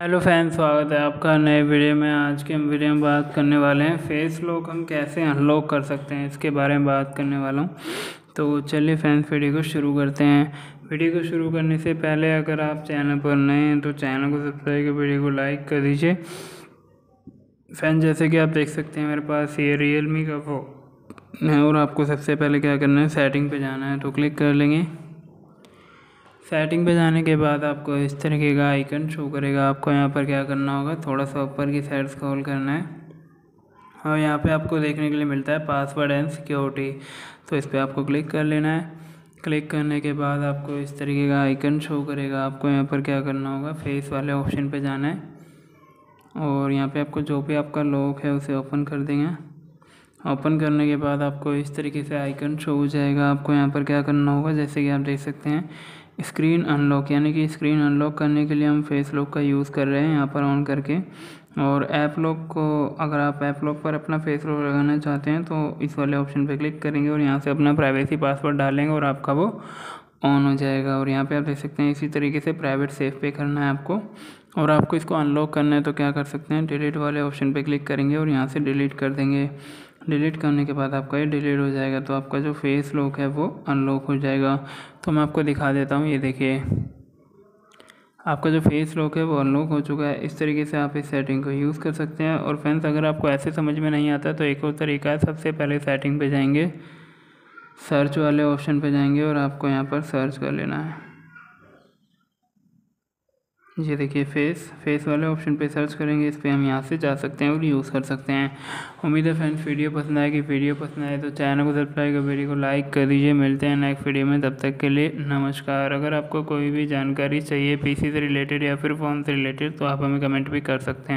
Hello fan स्वागत है आपका नए वीडियो में। आज के हम वीडियो में बात करने वाले हैं फेस लॉक। हम कैसे अनलॉक कर सकते हैं इसके बारे में बात करने वाला हूँ। तो चलिए फैंस वीडियो को शुरू करते हैं। वीडियो को शुरू करने से पहले अगर आप चैनल पर नए हैं तो चैनल को सब्सक्राइब कर, वीडियो को लाइक कर दीजिए। फ़ैन जैसे कि आप देख सकते हैं, मेरे पास ये रियल मी का फ़ोन है और आपको सबसे पहले क्या करना है सेटिंग पर जाना है तो क्लिक कर लेंगे। सेटिंग पे जाने के बाद आपको इस तरीके का आइकन शो करेगा। आपको यहाँ पर क्या करना होगा? थोड़ा सा ऊपर की साइड स्क्रॉल करना है। और यहाँ पे आपको देखने के लिए मिलता है पासवर्ड एंड सिक्योरिटी तो इस पर आपको क्लिक कर लेना है। क्लिक करने के बाद आपको इस तरीके का आइकन शो करेगा। आपको यहाँ पर क्या करना होगा? फेस वाले ऑप्शन पे जाना है। और यहाँ पे आपको जो भी आपका लॉक है, उसे ओपन कर देंगे। ओपन करने के बाद आपको इस तरीके से आइकन शो हो जाएगा। आपको यहाँ पर क्या करना होगा? जैसे कि आप देख सकते हैं स्क्रीन अनलॉक, यानी कि स्क्रीन अनलॉक करने के लिए हम फेस लॉक का यूज़ कर रहे हैं यहाँ पर ऑन करके। और ऐप लॉक को, अगर आप ऐप लॉक पर अपना फेस लॉक लगाना चाहते हैं तो इस वाले ऑप्शन पे क्लिक करेंगे और यहाँ से अपना प्राइवेसी पासवर्ड डालेंगे और आपका वो ऑन हो जाएगा। और यहाँ पे आप देख सकते हैं इसी तरीके से प्राइवेट सेफ़ पे करना है आपको। और आपको इसको अनलॉक करना है तो क्या कर सकते हैं, डिलीट वाले ऑप्शन पे क्लिक करेंगे और यहाँ से डिलीट कर देंगे। डिलीट करने के बाद आपका ये डिलीट हो जाएगा तो आपका जो फेस लॉक है वो अनलॉक हो जाएगा। तो मैं आपको दिखा देता हूँ, ये देखिए। आपका जो फेस लॉक है वो अनलॉक हो चुका है। इस तरीके से आप इस सेटिंग को यूज़ कर सकते हैं। और फ्रेंड्स, अगर आपको ऐसे समझ में नहीं आता तो एक और तरीका है, सबसे पहले सेटिंग पे जाएँगे। सर्च वाले ऑप्शन पे जाएँगे और आपको यहाँ पर सर्च कर लेना है। ये देखिए फेस फेस वाले ऑप्शन पे सर्च करेंगे, इस पर हम यहाँ से जा सकते हैं और यूज़ कर सकते हैं। उम्मीद है फ्रेंड्स वीडियो पसंद आएगी। वीडियो पसंद आए तो चैनल को सब्सक्राइब कर वीडियो को लाइक कर दीजिए। मिलते हैं नेक्स्ट वीडियो में, तब तक के लिए नमस्कार। अगर आपको कोई भी जानकारी चाहिए पीसी से रिलेटेड या फिर फ़ोन से रिलेटेड तो आप हमें कमेंट भी कर सकते हैं।